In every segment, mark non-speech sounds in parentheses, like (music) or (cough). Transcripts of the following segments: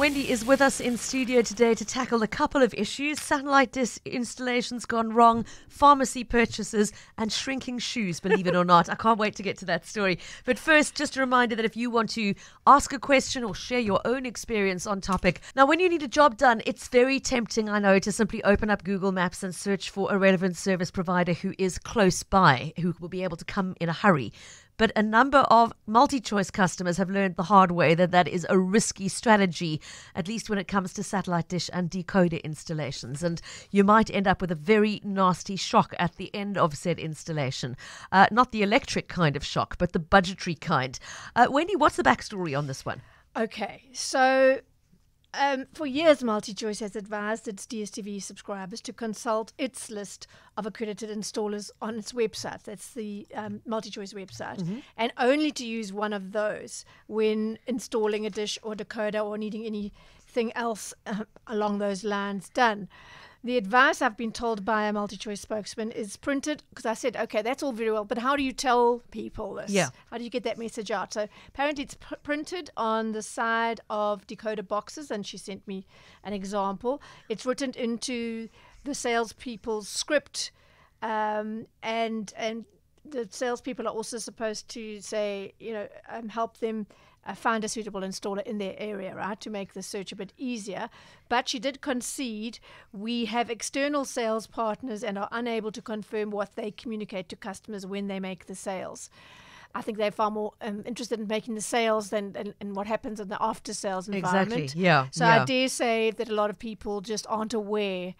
Wendy is with us in studio today to tackle a couple of issues satellite dish installations gone wrong, pharmacy purchases, and shrinking shoes, believe it or not. I can't wait to get to that story. But first, just a reminder that if you want to ask a question or share your own experience on topic, now when you need a job done, it's very tempting, I know, to simply open up Google Maps and search for a relevant service provider who is close by, who will be able to come in a hurry. But a number of multi choice customers have learned the hard way that that is a risky strategy, at least when it comes to satellite dish and decoder installations. And you might end up with a very nasty shock at the end of said installation. Uh, not the electric kind of shock, but the budgetary kind. Uh, Wendy, what's the backstory on this one? Okay, so um, for years, MultiChoice has advised its DSTV subscribers to consult its list of accredited installers on its website. That's the um, MultiChoice website. Mm-hmm. And only to use one of those when installing a dish or decoder or needing anything else uh, along those lines done. The advice I've been told by a multi-choice spokesman is printed because I said, okay, that's all very well, but how do you tell people this? Yeah. How do you get that message out? So apparently it's printed on the side of decoder boxes, and she sent me an example. It's written into the salespeople's script, um, and and the salespeople are also supposed to say, you know, um, help them uh, find a suitable installer in their area, right, to make the search a bit easier. But she did concede we have external sales partners and are unable to confirm what they communicate to customers when they make the sales. I think they're far more um, interested in making the sales than in, what happens in the after sales environment. Exactly. Yeah. So yeah. I dare say that a lot of people just aren't aware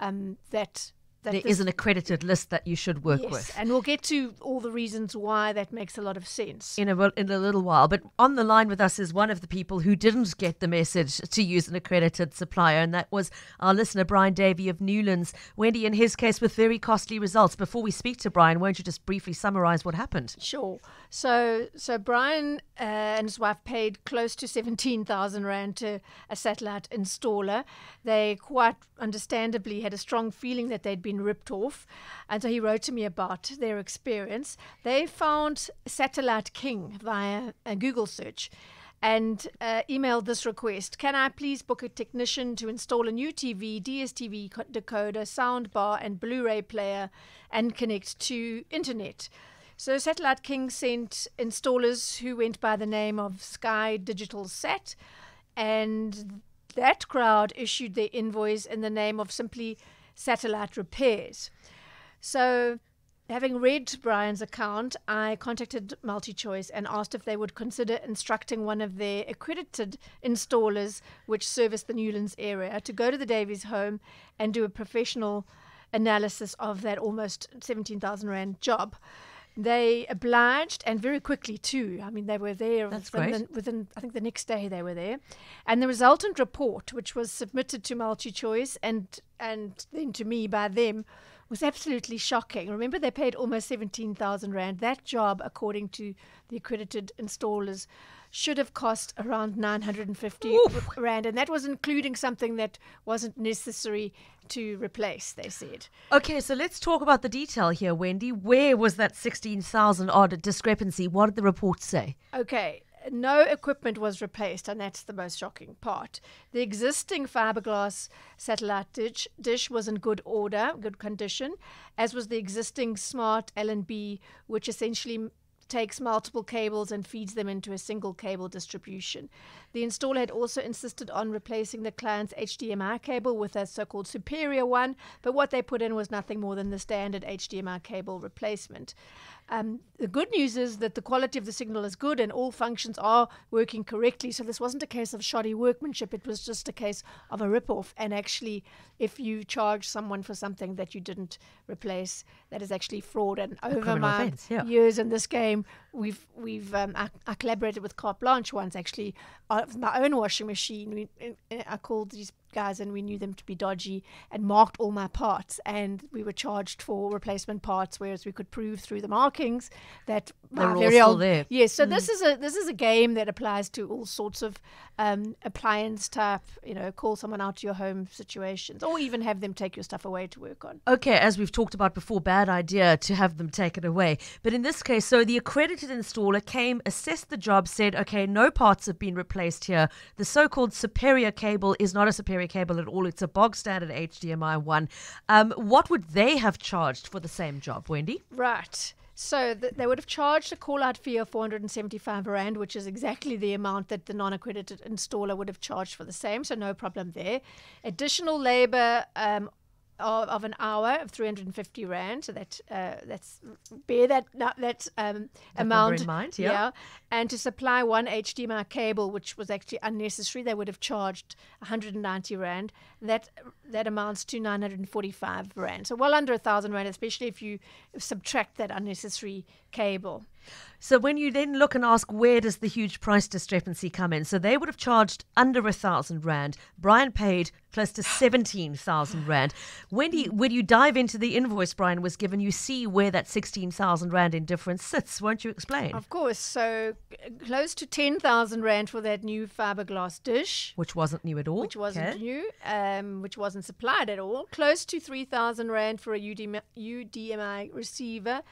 um, that there is an accredited list that you should work yes, with. And we'll get to all the reasons why that makes a lot of sense. In a, in a little while. But on the line with us is one of the people who didn't get the message to use an accredited supplier, and that was our listener, Brian Davey of Newlands. Wendy, in his case, with very costly results. Before we speak to Brian, won't you just briefly summarize what happened? Sure. So, so Brian uh, and his wife paid close to 17,000 Rand to a satellite installer. They quite understandably had a strong feeling that they'd been been ripped off. And so he wrote to me about their experience. They found Satellite King via a Google search and uh, emailed this request Can I please book a technician to install a new TV, DSTV decoder, soundbar, and Blu ray player and connect to internet? So Satellite King sent installers who went by the name of Sky Digital Sat, and that crowd issued their invoice in the name of simply satellite repairs. So, having read Brian's account, I contacted MultiChoice and asked if they would consider instructing one of their accredited installers, which service the Newlands area, to go to the Davies home and do a professional analysis of that almost 17,000 Rand job. They obliged and very quickly too. I mean, they were there That's within, great. The, within, I think, the next day they were there. And the resultant report, which was submitted to MultiChoice and and then to me by them, was absolutely shocking. Remember, they paid almost 17,000 Rand. That job, according to the accredited installers, should have cost around 950 Oof. Rand. And that was including something that wasn't necessary to replace, they said. Okay, so let's talk about the detail here, Wendy. Where was that 16,000 odd discrepancy? What did the report say? Okay, no equipment was replaced, and that's the most shocking part. The existing fiberglass satellite dish, dish was in good order, good condition, as was the existing smart LNB, which essentially takes multiple cables and feeds them into a single cable distribution. The installer had also insisted on replacing the client's HDMI cable with a so called superior one, but what they put in was nothing more than the standard HDMI cable replacement. Um, the good news is that the quality of the signal is good and all functions are working correctly. So this wasn't a case of shoddy workmanship. It was just a case of a rip-off. And actually, if you charge someone for something that you didn't replace, that is actually fraud. And a over my offense, yeah. years in this game, we've we've um, I, I, collaborated with Carte Blanche once actually of my own washing machine. We, I called these guys and we knew them to be dodgy and marked all my parts and we were charged for replacement parts whereas we could prove through the markings that They're my all very still old. there. Yes, so this is a this is a game that applies to all sorts of um, appliance type. You know, call someone out to your home situations, or even have them take your stuff away to work on. Okay, as we've talked about before, bad idea to have them taken away. But in this case, so the accredited installer came, assessed the job, said, okay, no parts have been replaced here. The so called superior cable is not a superior cable at all, it's a bog standard HDMI one. Um, what would they have charged for the same job, Wendy? Right. So th- they would have charged a call out fee of 475 Rand, which is exactly the amount that the non accredited installer would have charged for the same. So no problem there. Additional labor um, of, of an hour of 350 Rand. So that uh, that's bear that, that um, amount. in mind, yeah. And to supply one HDMI cable, which was actually unnecessary, they would have charged 190 Rand. That that amounts to 945 Rand. So well under a thousand Rand, especially if you subtract that unnecessary cable. So when you then look and ask where does the huge price discrepancy come in? So they would have charged under a thousand rand. Brian paid close to seventeen thousand rand. When Wendy, when you dive into the invoice Brian was given, you see where that sixteen thousand rand in difference sits. Won't you explain? Of course. So uh, close to 10,000 Rand for that new fiberglass dish. Which wasn't new at all. Which wasn't Okay. new, um, which wasn't supplied at all. Close to 3,000 Rand for a UDMI, UDMI receiver.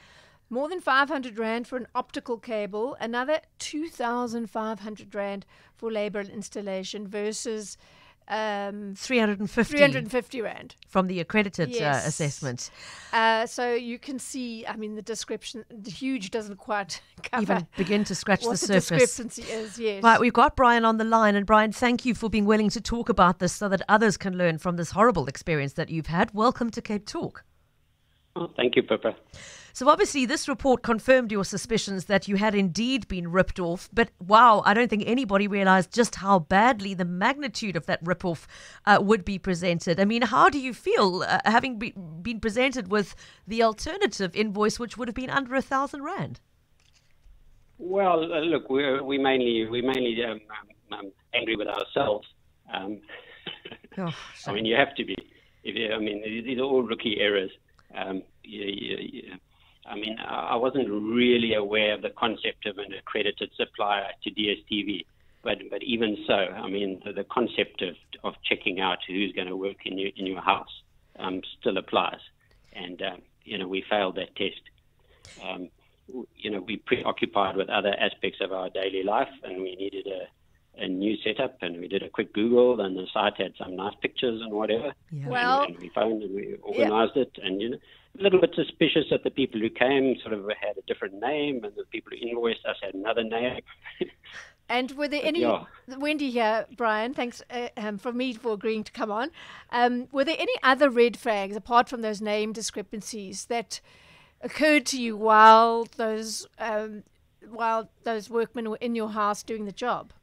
More than 500 Rand for an optical cable. Another 2,500 Rand for labor and installation versus um, 350 350 Rand. from the accredited uh, assessment. Uh, so you can see, I mean, the description, the huge doesn't quite (laughs) cover Even begin to scratch what the the, surface. discrepancy is. Yes. Right, we've got Brian on the line. And Brian, thank you for being willing to talk about this so that others can learn from this horrible experience that you've had. Welcome to Cape Talk. Oh, thank you, Pippa. So, obviously, this report confirmed your suspicions that you had indeed been ripped off. But wow, I don't think anybody realized just how badly the magnitude of that rip-off uh, would be presented. I mean, how do you feel uh, having be- been presented with the alternative invoice, which would have been under a thousand rand? Well, uh, look, we we mainly we mainly um, um, um, angry with ourselves. Um, (laughs) Oh, I mean, you have to be. If you, I mean, these are all rookie errors. Um, you, you, I mean, I I wasn't really aware of the concept of an accredited supplier to DSTV. But, but even so, I mean, the, the concept of, of checking out who's going to work in your, in your house um, still applies. And, um, you know, we failed that test. Um, you know, we preoccupied with other aspects of our daily life and we needed a, a new setup and we did a quick Google and the site had some nice pictures and whatever. Yeah. Well- and, and we phoned and we organized it and, you know, a little bit suspicious that the people who came sort of had a different name and the people who invoiced us had another name. (laughs) And were there any, yeah. Wendy here, Brian, thanks uh, um, for me for agreeing to come on. Um, were there any other red flags apart from those name discrepancies that occurred to you while those um, while those workmen were in your house doing the job?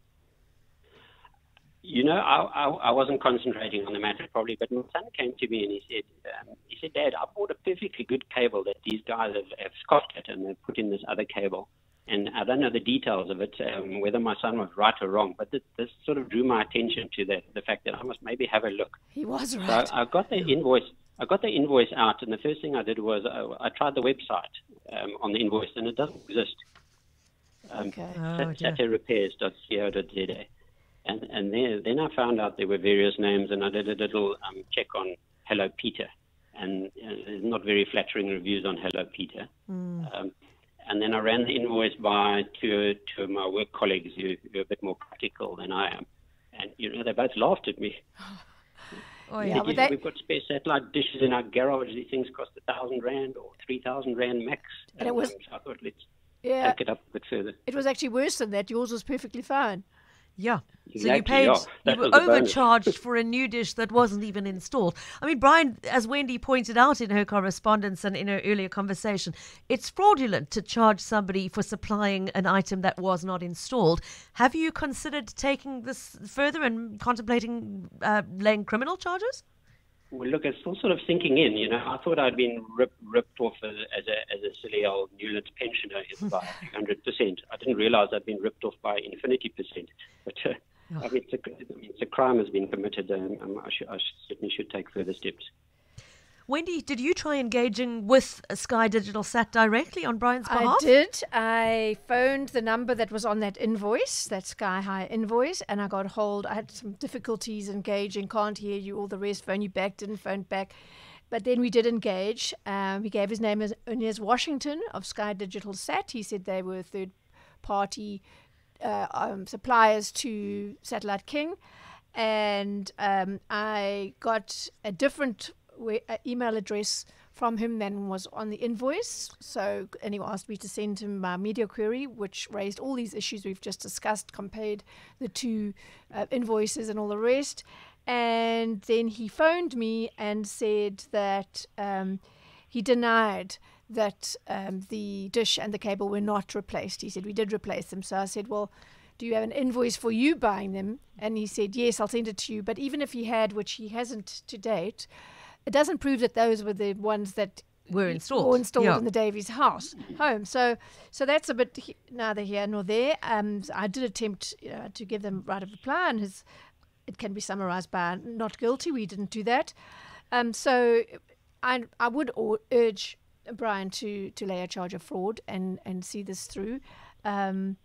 You know, I, I, I wasn't concentrating on the matter probably, but my son came to me and he said, um, he said, Dad, I bought a perfectly good cable that these guys have, have scoffed at and they've put in this other cable. And I don't know the details of it, um, whether my son was right or wrong, but this, this sort of drew my attention to the, the fact that I must maybe have a look. He was So right. I, I got the invoice. I got the invoice out, and the first thing I did was I, I tried the website um, on the invoice, and it doesn't exist. Um, Okay. Oh, dear. satellrepairs.co.za. And, and then, then I found out there were various names, and I did a little um, check on Hello Peter. And uh, not very flattering reviews on Hello Peter. Um, and then I ran the invoice by to two of my work colleagues who, who are a bit more practical than I am. And, you know, they both laughed at me. Oh, Yeah, but "You that- We've got spare satellite dishes in our garage. These things cost a thousand rand or three thousand rand max. And it was- um, so I thought let's Yeah, take it up a bit further. it was actually worse than that. Yours was perfectly fine. Yeah. So you paid, you were was the bonus. overcharged (laughs) for a new dish that wasn't even installed. I mean, Brian, as Wendy pointed out in her correspondence and in her earlier conversation, it's fraudulent to charge somebody for supplying an item that was not installed. Have you considered taking this further and contemplating uh, laying criminal charges? Well, look, it's still sort of sinking in. You know, I thought I'd been rip, ripped off as, as a as a silly old Newlands pensioner by (laughs) hundred percent. I didn't realise I'd been ripped off by infinity percent. But uh, I mean, it's a, it's a crime has been committed. Um, I, should, I should, certainly should take further steps. Wendy, did you try engaging with Sky Digital Sat directly on Brian's behalf? I did. I phoned the number that was on that invoice, that Sky High invoice, and I got hold. I had some difficulties engaging, can't hear you, all the rest, phone you back, didn't phone back. But then we did engage. Um, he gave his name as Inez Washington of Sky Digital Sat. He said they were third party uh, um, suppliers to Satellite King. And um, I got a different we- email address from him then was on the invoice. So, and he asked me to send him my media query, which raised all these issues we've just discussed, compared the two uh, invoices and all the rest. And then he phoned me and said that um, he denied that um, the dish and the cable were not replaced. He said, We did replace them. So I said, Well, do you have an invoice for you buying them? And he said, Yes, I'll send it to you. But even if he had, which he hasn't to date, it doesn't prove that those were the ones that Were installed. were installed Yeah. in the Davies house home. So, so that's a bit he- neither here nor there. Um, I did attempt uh, to give them right of reply, and his it can be summarised by not guilty. We didn't do that. Um, so, I I would urge Brian to to lay a charge of fraud and and see this through. Um,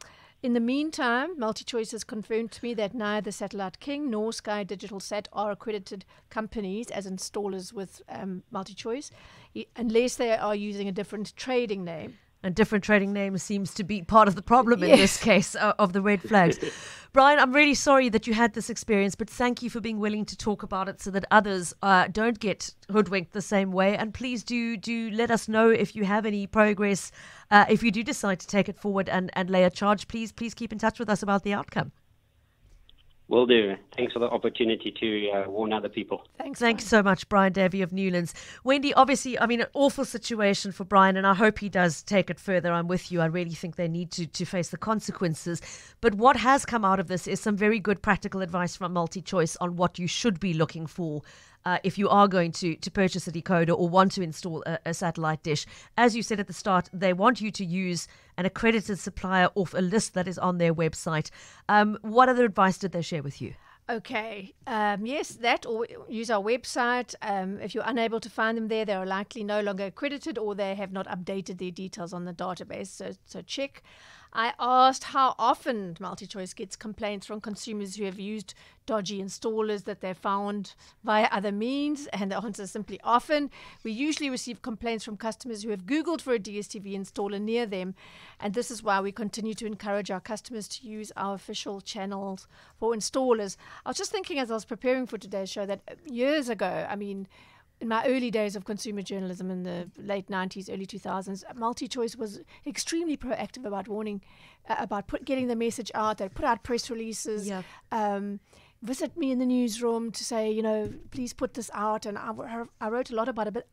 in the meantime, MultiChoice has confirmed to me that neither Satellite King nor Sky Digital Sat are accredited companies as installers with um, MultiChoice, unless they are using a different trading name. And different trading names seems to be part of the problem in Yes. this case uh, of the red flags. (laughs) Brian, I'm really sorry that you had this experience, but thank you for being willing to talk about it so that others uh, don't get hoodwinked the same way. And please do do let us know if you have any progress. Uh, if you do decide to take it forward and, and lay a charge, please please keep in touch with us about the outcome. Will do. Thanks for the opportunity to uh, warn other people. Thanks. Thanks Brian. so much, Brian Davy of Newlands. Wendy, obviously, I mean, an awful situation for Brian, and I hope he does take it further. I'm with you. I really think they need to, to face the consequences. But what has come out of this is some very good practical advice from Multi Choice on what you should be looking for. Uh, if you are going to, to purchase a decoder or want to install a, a satellite dish, as you said at the start, they want you to use an accredited supplier off a list that is on their website. Um, what other advice did they share with you? Okay. Um, yes, that or use our website. Um, if you're unable to find them there, they are likely no longer accredited or they have not updated their details on the database. So, so check. I asked how often MultiChoice gets complaints from consumers who have used dodgy installers that they found via other means, and the answer is simply often. We usually receive complaints from customers who have Googled for a DSTV installer near them, and this is why we continue to encourage our customers to use our official channels for installers. I was just thinking as I was preparing for today's show that years ago, I mean, in my early days of consumer journalism in the late 90s, early 2000s, MultiChoice was extremely proactive about warning, uh, about put, getting the message out. They put out press releases. Yeah. Um, visit me in the newsroom to say, you know, please put this out. And I, I wrote a lot about it, but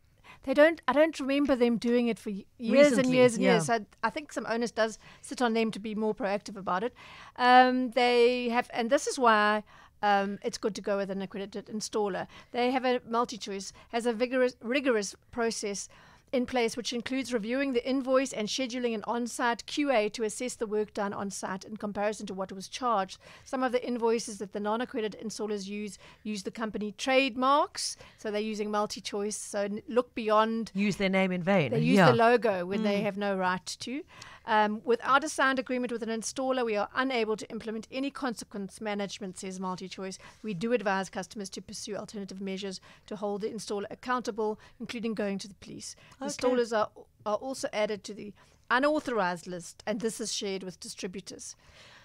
they don't. I don't remember them doing it for years and years and yeah. years. So I think some onus does sit on them to be more proactive about it. Um, they have, and this is why um, it's good to go with an accredited installer. They have a multi-choice, has a vigorous, rigorous process in place, which includes reviewing the invoice and scheduling an on-site QA to assess the work done on-site in comparison to what was charged. Some of the invoices that the non-accredited installers use use the company trademarks, so they're using multi-choice. So look beyond Use their name in vain. they use yeah. the logo when they have no right to. Um, without a signed agreement with an installer, we are unable to implement any consequence management, says MultiChoice. We do advise customers to pursue alternative measures to hold the installer accountable, including going to the police. Okay. Installers are, are also added to the unauthorized list, and this is shared with distributors.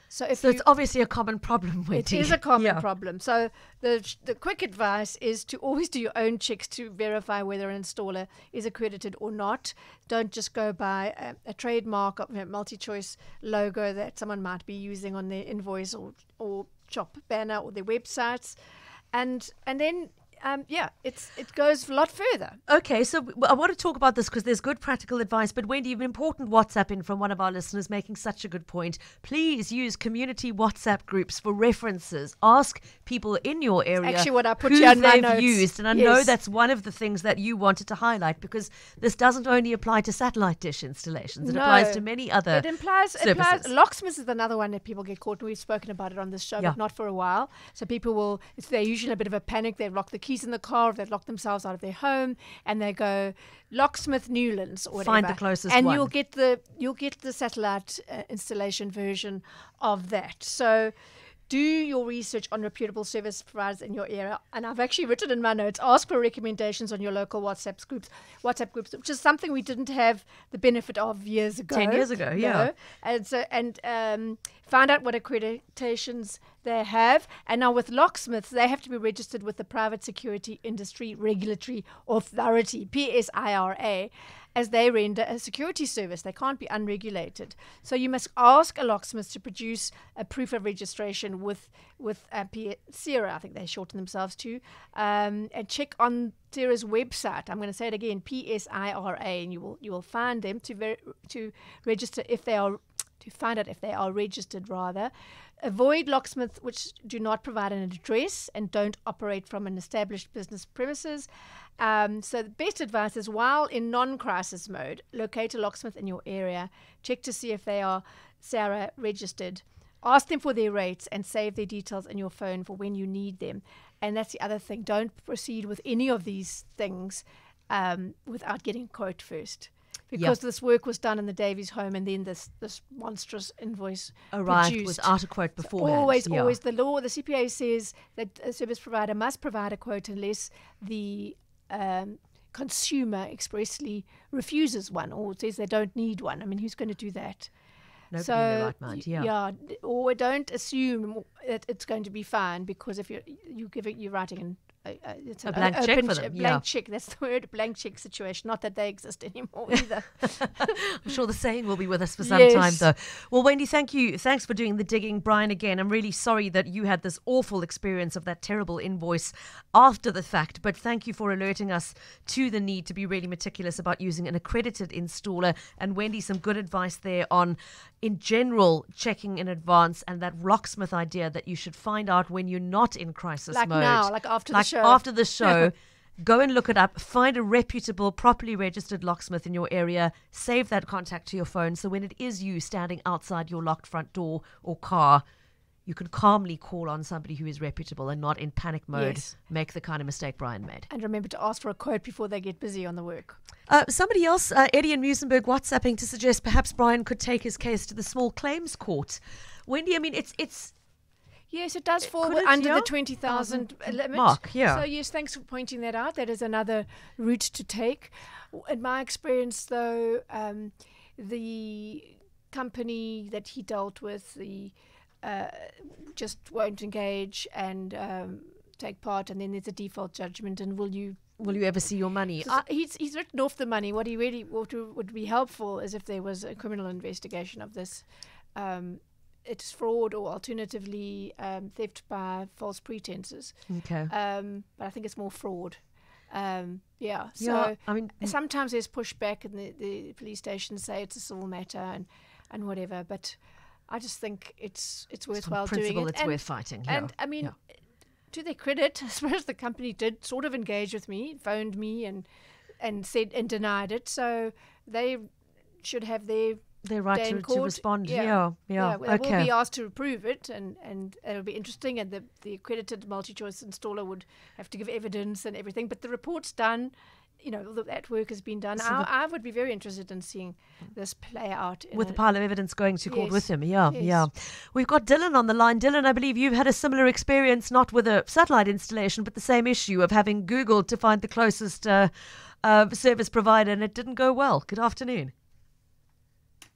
So if So you, it's obviously a common problem. (laughs) it Wendy. is a common Yeah. problem. So the the quick advice is to always do your own checks to verify whether an installer is accredited or not. Don't just go by a, a trademark of a multi-choice logo that someone might be using on their invoice or or shop banner or their websites, and and then um, yeah, it's it goes a lot further. Okay, so I want to talk about this because there's good practical advice. But Wendy, an important WhatsApp in from one of our listeners making such a good point. Please use community WhatsApp groups for references. Ask people in your area actually what I put who my they've notes. used, and I know that's one of the things that you wanted to highlight because this doesn't only apply to satellite dish installations; it applies to many other. It implies, it implies locksmiths is another one that people get caught. and We've spoken about it on this show, Yeah. but not for a while. So people will, if they're usually in a bit of a panic, they lock the keys in the car, or they've locked themselves out of their home, and they go locksmith Newlands or whatever. Find the closest and one. you'll get the you'll get the satellite uh, installation version of that. So do your research on reputable service providers in your area. And I've actually written in my notes, ask for recommendations on your local WhatsApp groups, WhatsApp groups, which is something we didn't have the benefit of years ago. 10 years ago, yeah. No. And so and um, find out what accreditations they have. And now with locksmiths, they have to be registered with the Private Security Industry Regulatory Authority, PSIRA as they render a security service. They can't be unregulated. So you must ask a locksmith to produce a proof of registration with with uh, I think they shorten themselves to, um, and check on PSIRA's website. I'm going to say it again, PSIRA, and you will you will find them to ver- to register if they are to find out if they are registered rather. Avoid locksmiths which do not provide an address and don't operate from an established business premises. Um, so the best advice is while in non-crisis mode, locate a locksmith in your area. Check to see if they are PSIRA registered. Ask them for their rates and save their details in your phone for when you need them. And that's the other thing. Don't proceed with any of these things um, without getting a quote first because this work was done in the Davies home, and then this this monstrous invoice arrived produced. without a quote beforehand. Always, yeah. always the law, the CPA says that a service provider must provide a quote unless the um, consumer expressly refuses one or says they don't need one. I mean, who's going to do that? Nobody so in their right mind. y- Yeah. or don't assume that it's going to be fine because if you're you give it, you're writing an uh, it's A an blank check for them, blank yeah. check. That's the word, blank check situation. Not that they exist anymore (laughs) either. I'm sure the saying will be with us for some time, though. Well, Wendy, thank you. Thanks for doing the digging. Brian, again, I'm really sorry that you had this awful experience of that terrible invoice after the fact, but thank you for alerting us to the need to be really meticulous about using an accredited installer. And Wendy, some good advice there on, in general, checking in advance and that locksmith idea that you should find out when you're not in crisis Like mode. now, like after the Like show. After the (laughs) show. Go and look it up. Find a reputable, properly registered locksmith in your area. Save that contact to your phone so when it is you standing outside your locked front door or car, you can calmly call on somebody who is reputable and not in panic mode Yes. make the kind of mistake Brian made. and remember to ask for a quote before they get busy on the work. Uh, somebody else, uh, Eddie and Muizenberg, WhatsApping to suggest perhaps Brian could take his case to the small claims court. Wendy, I mean, it's it's Yes, it does fall it, under yeah? the 20,000 limit. mark, yeah. So, yes, thanks for pointing that out. That is another route to take. In my experience, though, um, the company that he dealt with, the uh, just won't engage and um, take part, and then there's a default judgment. And will you? will you ever see your money? Uh, he's he's written off the money. What he really what would would be helpful is if there was a criminal investigation of this. Um, it's fraud or alternatively um, theft by false pretenses. okay. Um, but I think it's more fraud. Um, yeah. So yeah, I mean, sometimes there's pushback, and the, the police stations say it's a civil matter and, and whatever. But I just think it's it's worthwhile doing it. it's and, worth fighting. Yeah. and I mean, yeah. to their credit, (laughs) I suppose the company did sort of engage with me, phoned me, and and said and denied it. So they should have their They're right to, to respond. Yeah. Yeah, yeah. well, They will be asked to approve it, and, and it'll be interesting. And the, the accredited multi choice installer would have to give evidence and everything. But the report's done. You know, all that work has been done. So I, the- I would be very interested in seeing this play out. In with a, a pile of evidence going to court with him. Yeah, yes. yeah. We've got Dylan on the line. Dylan, I believe you've had a similar experience, not with a satellite installation, but the same issue of having Googled to find the closest uh, uh, service provider, and it didn't go well. Good afternoon.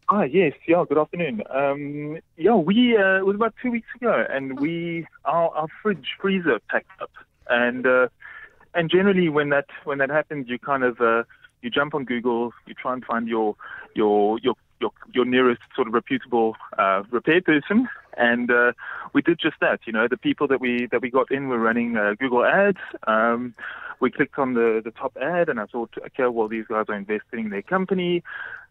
Ah, yes, yeah. Good afternoon. Um, yeah, we uh, it was about two weeks ago, and we our, our fridge freezer packed up, and uh, and generally when that when that happens, you kind of uh, you jump on Google, you try and find your your your your, your nearest sort of reputable uh, repair person, and uh, we did just that. You know, the people that we that we got in were running uh, Google ads. Um, we clicked on the the top ad, and I thought, okay, well these guys are investing in their company.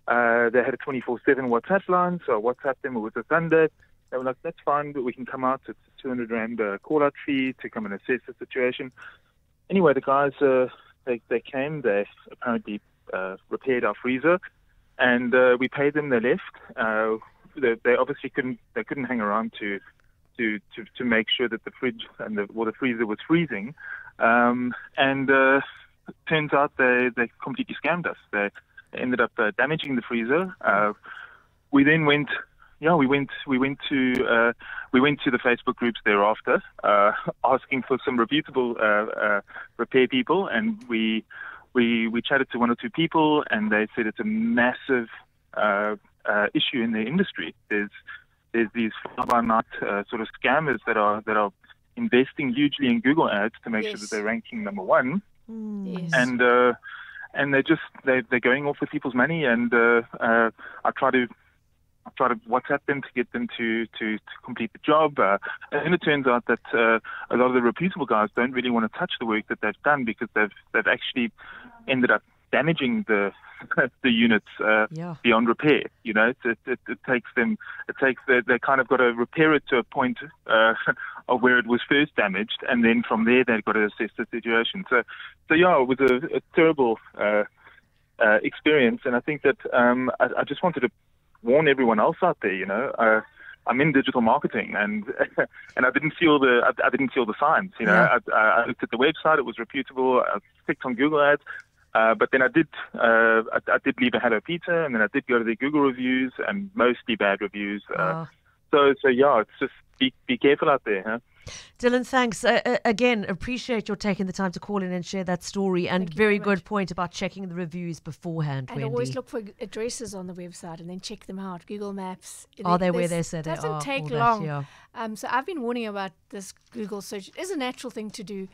Uh, they had a 24/7 WhatsApp line, so I WhatsApped them. It was a Sunday. They were like, "That's fine, but we can come out. It's a 200 rand uh, call-out fee to come and assess the situation." Anyway, the guys uh, they they came. They apparently uh, repaired our freezer, and uh, we paid them. They left. Uh, they, they obviously couldn't they couldn't hang around to to to, to, make sure that the fridge and the, or the freezer was freezing. Um, and uh, turns out they, they completely scammed us. They ended up uh, damaging the freezer. Uh, we then went yeah, we went we went to uh, we went to the Facebook groups thereafter, uh, (laughs) asking for some reputable uh, uh, repair people, and we we we chatted to one or two people, and they said it's a massive uh, uh, issue in the industry. There's there's these fly by night uh, sort of scammers that are that are investing hugely in Google ads to make sure that they're ranking number one, Yes. and uh, and they're just they they're going off with people's money, and uh, uh, I try to. Try to WhatsApp them to get them to, to, to complete the job. Uh, and then it turns out that uh, a lot of the reputable guys don't really want to touch the work that they've done because they've they've actually ended up damaging the (laughs) the units uh, Yeah. beyond repair. You know, it, it, it, it takes them, it takes they, they kind of got to repair it to a point uh, (laughs) of where it was first damaged, and then from there they've got to assess the situation. So, so yeah, it was a, a terrible uh, uh, experience, and I think that um, I, I just wanted to warn everyone else out there. You know. Uh, I'm in digital marketing, and (laughs) and I didn't see all the I, I didn't see all the signs. You know, Yeah. I, I looked at the website; it was reputable. I clicked on Google Ads, uh, but then I did uh, I, I did leave a Hello Peter, and then I did go to the Google reviews, and mostly bad reviews. Uh, Ah. so so yeah, it's just be be careful out there, huh? Dylan, thanks. Uh, uh, again, appreciate your taking the time to call in and share that story. And Thank very good much. point about checking the reviews beforehand, and Wendy. always look for addresses on the website and then check them out. Google Maps. Are they where they say they are? doesn't take All that, long. yeah. Um, so I've been warning about this Google search. It is a natural thing to do.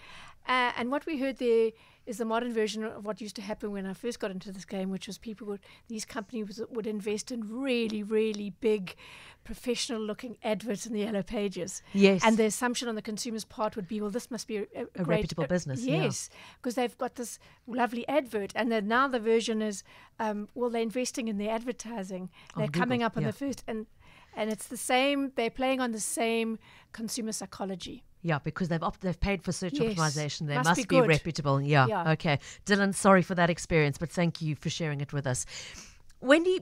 Uh, and what we heard there is the modern version of what used to happen when I first got into this game, which was people would, these companies would invest in really, really big, professional looking adverts in the yellow pages. Yes. And the assumption on the consumer's part would be, well, this must be a, a, A great, reputable business. Yes, because they've got this lovely advert. And then now the version is, um, well, they're investing in their advertising. On They're coming up on yeah. the first. And and it's the same. They're playing on the same consumer psychology. Yeah, because they've op- they've paid for search Yes. optimization. They Must must, be be, reputable. Yeah. Yeah. Okay. Dylan, sorry for that experience, but thank you for sharing it with us. Wendy,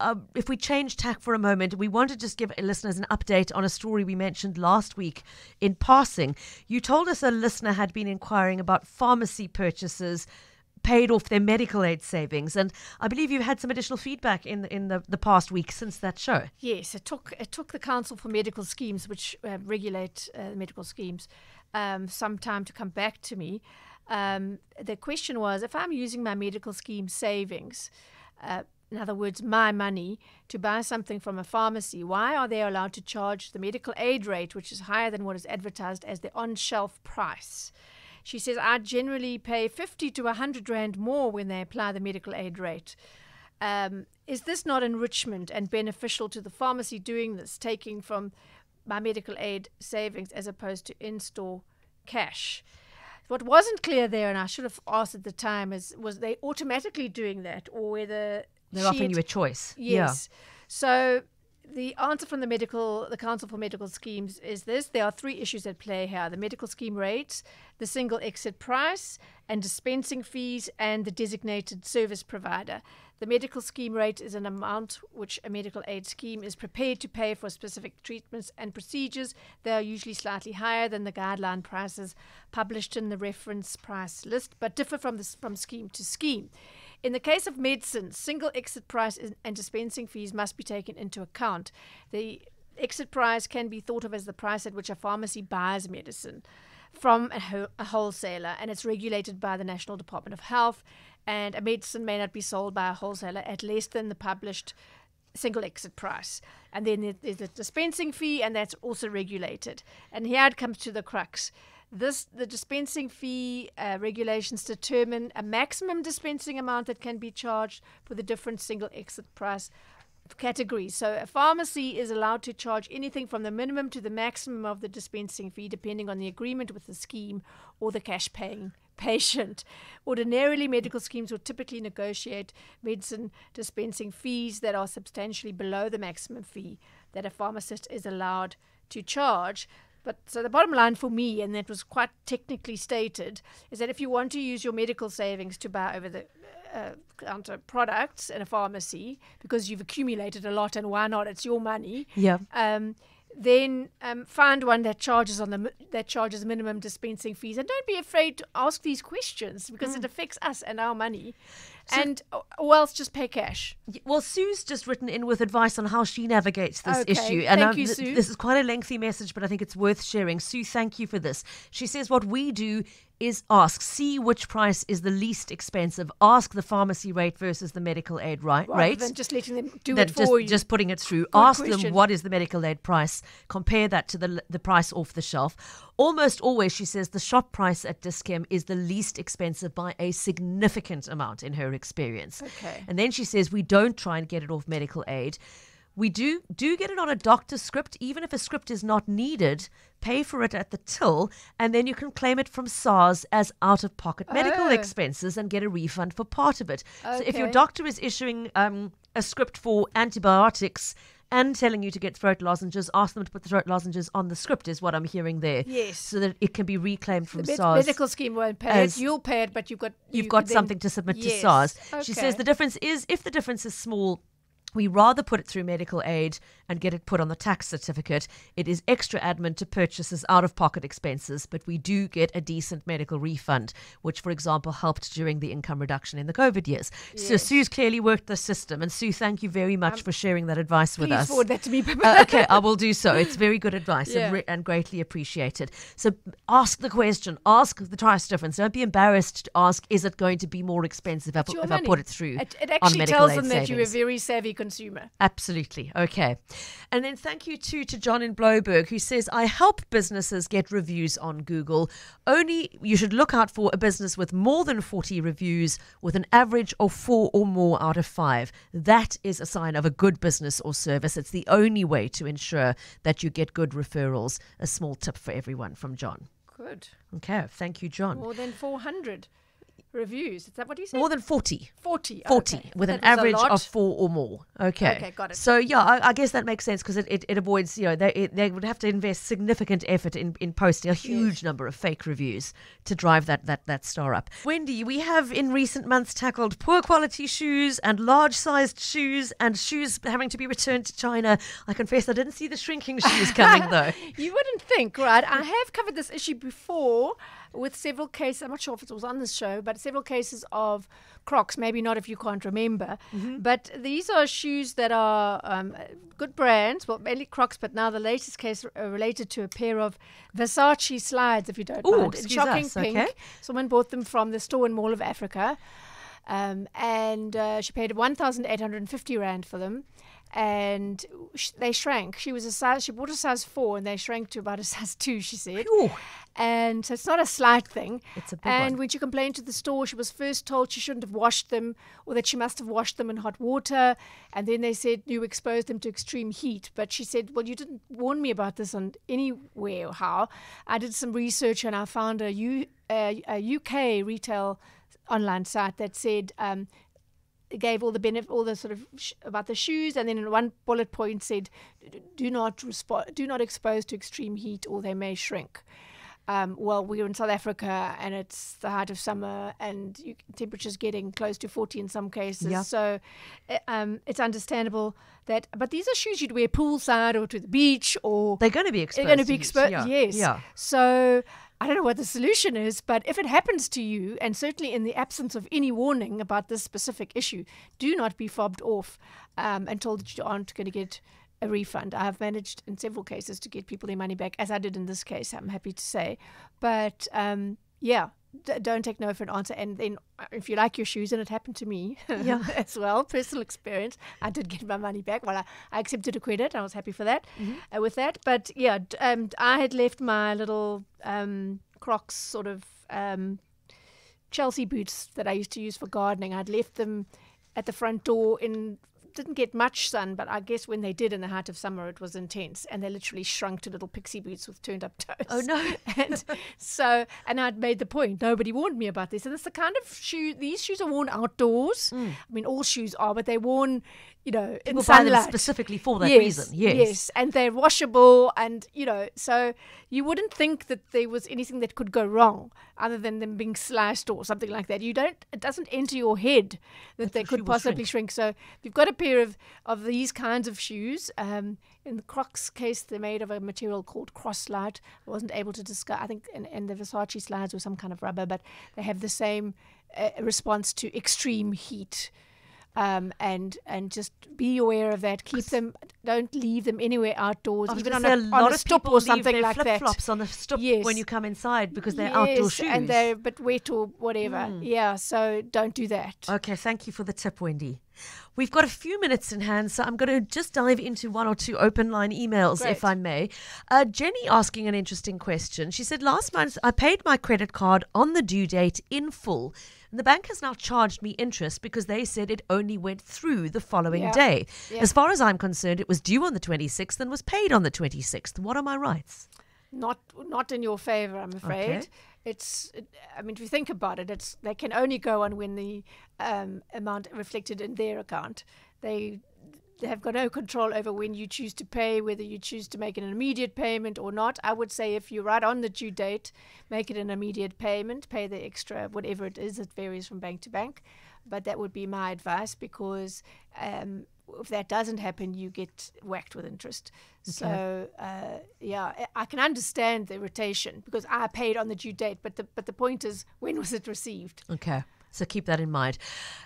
uh, if we change tack for a moment, we want to just give listeners an update on a story we mentioned last week in passing. You told us a listener had been inquiring about pharmacy purchases paid off their medical aid savings, and I believe you had some additional feedback in in the, the past week since that show. Yes, it took it took the Council for Medical Schemes, which uh, regulate uh, medical schemes, um, some time to come back to me. Um, the question was, if I'm using my medical scheme savings, uh, in other words, my money, to buy something from a pharmacy, why are they allowed to charge the medical aid rate, which is higher than what is advertised as the on-shelf price? She says, I generally pay 50 to 100 Rand more when they apply the medical aid rate. Um, is this not enrichment and beneficial to the pharmacy doing this, taking from my medical aid savings as opposed to in store cash? What wasn't clear there, and I should have asked at the time, is was they automatically doing that or whether They're offering had- you a choice. Yes. So the answer from the medical, the Council for Medical Schemes is this: there are three issues at play here: the medical scheme rates, the single exit price, and dispensing fees, and the designated service provider. The medical scheme rate is an amount which a medical aid scheme is prepared to pay for specific treatments and procedures. They are usually slightly higher than the guideline prices published in the reference price list, but differ from from scheme to scheme. In the case of medicine, single exit price and dispensing fees must be taken into account. The exit price can be thought of as the price at which a pharmacy buys medicine from a, ho- a wholesaler, and it's regulated by the National Department of Health. And a medicine may not be sold by a wholesaler at less than the published single exit price. And then there's a dispensing fee, and that's also regulated. And here it comes to the crux. This the dispensing fee uh, regulations determine a maximum dispensing amount that can be charged for the different single exit price categories. So a pharmacy is allowed to charge anything from the minimum to the maximum of the dispensing fee, depending on the agreement with the scheme or the cash paying (laughs) patient. Ordinarily, medical schemes will typically negotiate medicine dispensing fees that are substantially below the maximum fee that a pharmacist is allowed to charge. But so the bottom line for me, and that was quite technically stated, is that if you want to use your medical savings to buy over the uh, counter products in a pharmacy because you've accumulated a lot and why not? It's your money. Yeah. Um, then um, find one that charges on the that charges minimum dispensing fees, and don't be afraid to ask these questions because Mm. it affects us and our money. And or- or else just pay cash. Well, Sue's just written in with advice on how she navigates this Okay, issue. thank um, you, Sue. This is quite a lengthy message, but I think it's worth sharing. Sue, thank you for this. She says what we do is ask, see which price is the least expensive. Ask the pharmacy rate versus the medical aid right, Rather rate. than just letting them do That it just, for you. just putting it through. Ask them what is the medical aid price. Compare that to the the price off the shelf. Almost always, she says, the shop price at Dischem is the least expensive by a significant amount in her experience. Okay. And then she says we don't try and get it off medical aid. We do do get it on a doctor's script, even if a script is not needed. Pay for it at the till, and then you can claim it from SARS as out of pocket medical Oh. expenses and get a refund for part of it. So if your doctor is issuing um, a script for antibiotics and telling you to get throat lozenges, ask them to put the throat lozenges on the script, is what I'm hearing there. Yes. So that it can be reclaimed from the med- SARS. medical scheme won't pay it. You'll pay it, but you've got You've you got something to submit to Yes. SARS. She says the difference is if the difference is small, we rather put it through medical aid and get it put on the tax certificate. It is extra admin to purchase as out of pocket expenses, but we do get a decent medical refund, which, for example, helped during the income reduction in the COVID years. So Yes. Sue's clearly worked the system. And Sue, thank you very much for sharing that advice with us. Please forward that to me. Uh, okay, I will do so. It's very good (laughs) advice Yeah. and, re- and greatly appreciated. So ask the question, ask the price difference. Don't be embarrassed to ask, is it going to be more expensive if, if I put it through? It, it actually tells them that you're a very savvy consumer. Absolutely. Okay. And then thank you too to John in Blouberg who says, I help businesses get reviews on Google. Only you should look out for a business with more than 40 reviews with an average of four or more out of five. That is a sign of a good business or service. It's the only way to ensure that you get good referrals. A small tip for everyone from John. Good. Okay. Thank you, John. More than 400 reviews. Is that what you said? More than 40. 40. 40 okay. with an That was a average of four or more. Okay. Okay, got it. So yeah, I, I guess that makes sense because it, it, it avoids you know they it, they would have to invest significant effort in, in posting a huge number of fake reviews to drive that that that star up. Wendy, we have in recent months tackled poor quality shoes and large sized shoes and shoes having to be returned to China. I confess I didn't see the shrinking shoes coming (laughs) though. You wouldn't think, right? I have covered this issue before with several cases. I'm not sure if it was on this show, but several cases of Crocs. Maybe not if you can't remember. Mm-hmm. But these are shoes that are um, good brands. Well, mainly Crocs, but now the latest case uh, related to a pair of Versace slides, if you don't Ooh, mind. Shocking us, pink. okay. Someone bought them from the store in Mall of Africa. Um, and uh, she paid 1,850 Rand for them. And sh- they shrank. She was a size, she bought a size four and they shrank to about a (laughs) size two, she said. Phew. And so it's not a slight thing. It's a big and one. when she complained to the store, she was first told she shouldn't have washed them or that she must have washed them in hot water. And then they said you exposed them to extreme heat. But she said, Well, you didn't warn me about this on anywhere or how. I did some research and I found a UK retail online site that said, um, gave all the benefit, all the sort of sh- about the shoes, and then in one bullet point said, "Do not respo- do not expose to extreme heat, or they may shrink." Um, well, we're in South Africa, and it's the height of summer, and you, temperatures getting close to forty in some cases. Yeah. So, uh, um, it's understandable that. But these are shoes you'd wear poolside or to the beach, or They're going to be exposed. they're going to be exposed. Yeah. Yes. Yeah. So I don't know what the solution is, but if it happens to you, and certainly in the absence of any warning about this specific issue, do not be fobbed off um, and told that you aren't going to get a refund. I have managed in several cases to get people their money back, as I did in this case. I'm happy to say, but um, yeah. d- Don't take no for an answer. And then, uh, if you like your shoes, and it happened to me (laughs) Yeah. (laughs) as well, personal experience, I did get my money back. Well, I, I accepted a credit. I was happy for that, uh, with that. But yeah, d- um, I had left my little um, Crocs sort of um, Chelsea boots that I used to use for gardening. I'd left them at the front door in didn't get much sun, but I guess when they did in the height of summer, it was intense, and they literally shrunk to little pixie boots with turned up toes. Oh, no. (laughs) and so, and I'd made the point. Nobody warned me about this, and it's the kind of shoe. These shoes are worn outdoors. Mm. I mean, all shoes are, but they're worn you know, in People buy them specifically for that yes, reason. Yes. yes, and they're washable, and you know, so you wouldn't think that there was anything that could go wrong other than them being sliced or something like that. You don't, it doesn't enter your head that, they could possibly shrink. shrink. So if you've got a pair of of these kinds of shoes. Um, in the Crocs case, they're made of a material called Croslite. I wasn't able to discuss. I think, and, and the Versace slides were some kind of rubber, but they have the same uh, response to extreme heat um, and and just be aware of that. Keep them. Don't leave them anywhere outdoors, even on a, a on a people or something like that. flip-flops on the Yes. when you come inside because they're outdoor Yes, shoes. and they're a bit wet or whatever. Mm. Yeah, so don't do that. Okay, thank you for the tip, Wendy. We've got a few minutes in hand, so I'm going to just dive into one or two open line emails, if I may. Uh, Jenny asking an interesting question. She said, Last month I paid my credit card on the due date in full. And the bank has now charged me interest because they said it only went through the following Yeah. day. Yeah. As far as I'm concerned, it was due on the 26th and was paid on the 26th. What are my rights? not not in your favor i'm afraid Okay. It's it, i mean if you think about it it's they can only go on when the um, amount reflected in their account. They they have got no control over when you choose to pay whether you choose to make an immediate payment or not. I would say if you're right on the due date make it an immediate payment pay the extra whatever it is it varies from bank to bank. But that would be my advice because um, if that doesn't happen, you get whacked with interest. So uh, yeah, I- I can understand the irritation because I paid on the due date, but the but the point is, when was it received? Okay. So keep that in mind.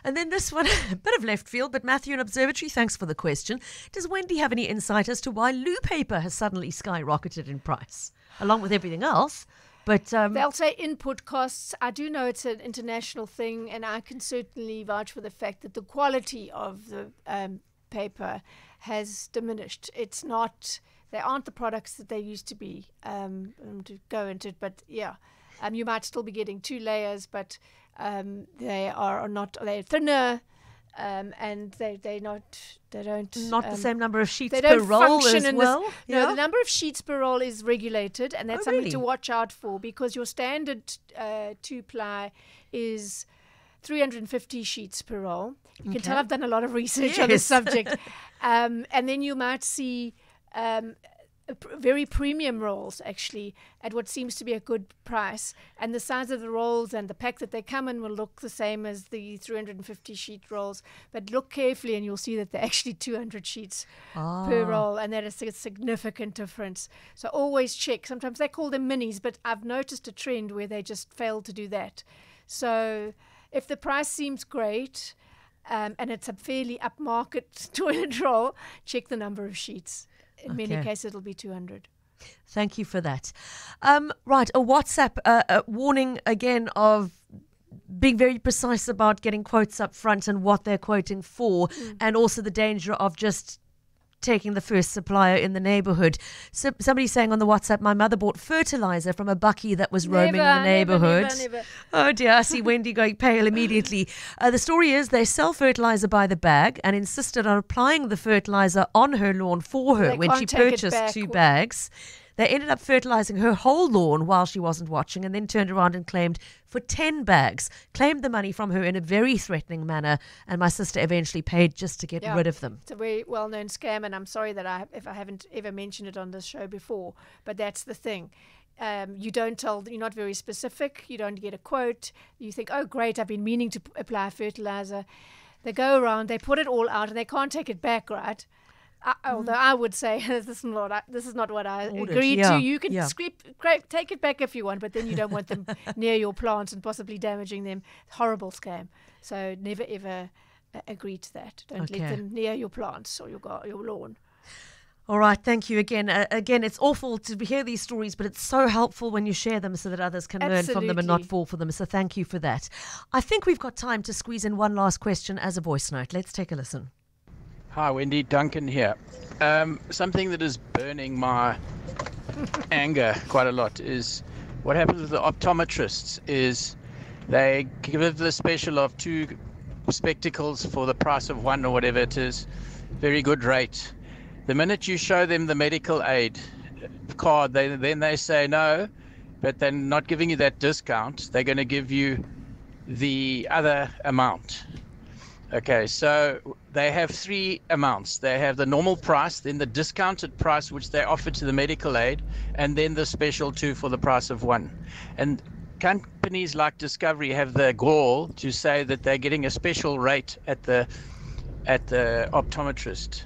And then this one, a (laughs) bit of left field, but Matthew in Observatory, thanks for the question. Does Wendy have any insight as to why loo paper has suddenly skyrocketed in price, along with everything else? But um, They'll say input costs. I do know it's an international thing, and I can certainly vouch for the fact that the quality of the um, paper has diminished. It's not. They aren't the products that they used to be. Um, um, to go into it, but yeah, um, you might still be getting two layers, but um, they are not. They're thinner, um, and they they not. They don't. not the um, same number of sheets they per don't roll function as well. this. No, the number of sheets per roll is regulated, and that's Oh, something to watch out for because your standard uh, two ply is 350 sheets per roll. You can tell I've done a lot of research on this subject. (laughs) um, and then you might see um, very premium rolls actually at what seems to be a good price. And the size of the rolls and the pack that they come in will look the same as the 350 sheet rolls. But look carefully and you'll see that they're actually 200 sheets per Ah. roll, and that is a significant difference. So always check. Sometimes they call them minis, but I've noticed a trend where they just fail to do that. So if the price seems great, um, and it's a fairly upmarket (laughs) toilet roll, check the number of sheets. In many Okay. cases, it'll be 200. Thank you for that. Um, right, a WhatsApp uh, uh, warning again of being very precise about getting quotes up front and what they're quoting for, Mm. and also the danger of just taking the first supplier in the neighborhood. So somebody saying on the WhatsApp, my mother bought fertilizer from a bakkie that was roaming in the Never, never, neighborhood. never, never. Oh dear, I see (laughs) Wendy going pale immediately. Uh, the story is they sell fertilizer by the bag and insisted on applying the fertilizer on her lawn for her They when she can't take it purchased two bags. They ended up fertilizing her whole lawn while she wasn't watching and then turned around and claimed for 10 bags, claimed the money from her in a very threatening manner, and my sister eventually paid just to get Yeah. rid of them. It's a very well-known scam, and I'm sorry that I if I haven't ever mentioned it on this show before. But that's the thing. Um, you don't tell. You're not very specific. You don't get a quote. You think, oh, great! I've been meaning to p- apply fertilizer. They go around. They put it all out, and they can't take it back, right? I, although I would say (laughs) this is not I- this is not what I Ordered, agreed yeah, to. You can yeah. scrape, cra- take it back if you want, but then you don't want them (laughs) near your plants and possibly damaging them. Horrible scam. So never ever uh, agree to that. Don't Okay. let them near your plants or your gar- your lawn. All right, thank you again. Uh, again, it's awful to hear these stories, but it's so helpful when you share them so that others can learn from them and not fall for them. So thank you for that. I think we've got time to squeeze in one last question as a voice note. Let's take a listen. Hi, Wendy. Duncan here. Um, something that is burning my (laughs) anger quite a lot is what happens with the optometrists is they give the special of two spectacles for the price of one or whatever it is. Very good rate. The minute you show them the medical aid card, they, then they say no, but they're not giving you that discount. They're going to give you the other amount. Okay, so they have three amounts. They have the normal price, then the discounted price, which they offer to the medical aid, and then the special two for the price of one. And companies like Discovery have the gall to say that they're getting a special rate at the at the optometrist.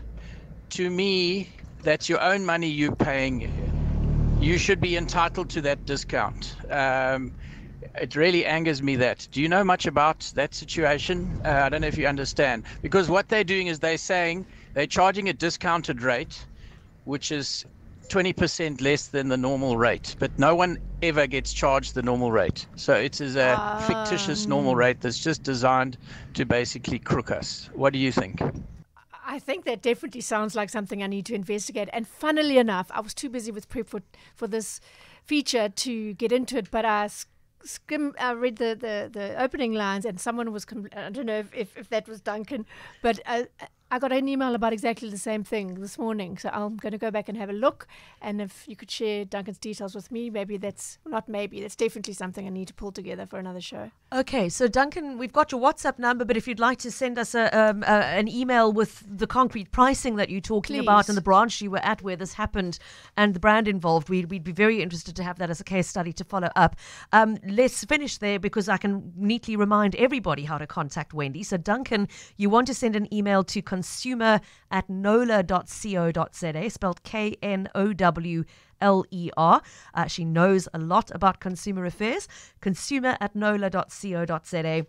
To me, that's your own money you're paying. You should be entitled to that discount. Um, it really angers me that. Do you know much about that situation? Uh, I don't know if you understand. Because what they're doing is they're saying they're charging a discounted rate, which is 20% less than the normal rate, but no one ever gets charged the normal rate. So it is a fictitious normal rate that's just designed to basically crook us. What do you think? I think that definitely sounds like something I need to investigate. And funnily enough, I was too busy with prep for, for this feature to get into it, but I skim I read the, the, the opening lines and someone was I don't know if, if, if that was Duncan but uh, I got an email about exactly the same thing this morning, so I'm going to go back and have a look. And if you could share Duncan's details with me, maybe that's not maybe that's definitely something I need to pull together for another show. Okay, so Duncan, we've got your WhatsApp number, but if you'd like to send us a, um, a an email with the concrete pricing that you're talking Please. about and the branch you were at where this happened and the brand involved, we'd, we'd be very interested to have that as a case study to follow up. Um, let's finish there because I can neatly remind everybody how to contact Wendy. So, Duncan, you want to send an email to consumer at knowler.co.za, spelled K N O W L E R. Uh, she knows a lot about consumer affairs. Consumer at knowler.co.za.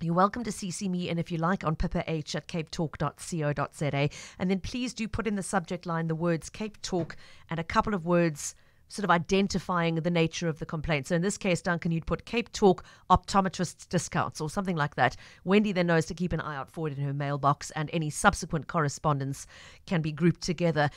You're welcome to CC me, and if you like, on Pippa H at capetalk.co.za. And then please do put in the subject line the words Cape Talk and a couple of words sort of identifying the nature of the complaint. So in this case, Duncan, you'd put Cape Talk optometrist discounts or something like that. Wendy then knows to keep an eye out for it in her mailbox, and any subsequent correspondence can be grouped together.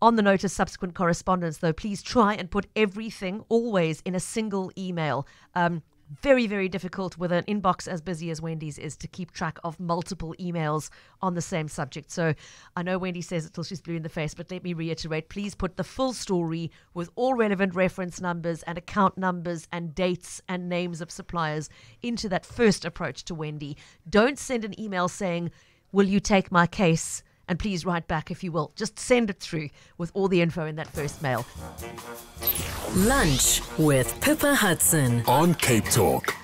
On the note of subsequent correspondence, though, please try and put everything always in a single email. Um, very, very difficult with an inbox as busy as Wendy's is to keep track of multiple emails on the same subject. So I know Wendy says it till she's blue in the face, but let me reiterate please put the full story with all relevant reference numbers and account numbers and dates and names of suppliers into that first approach to Wendy. Don't send an email saying, Will you take my case? And please write back if you will. Just send it through with all the info in that first mail. Lunch with Pippa Hudson. on Cape Talk.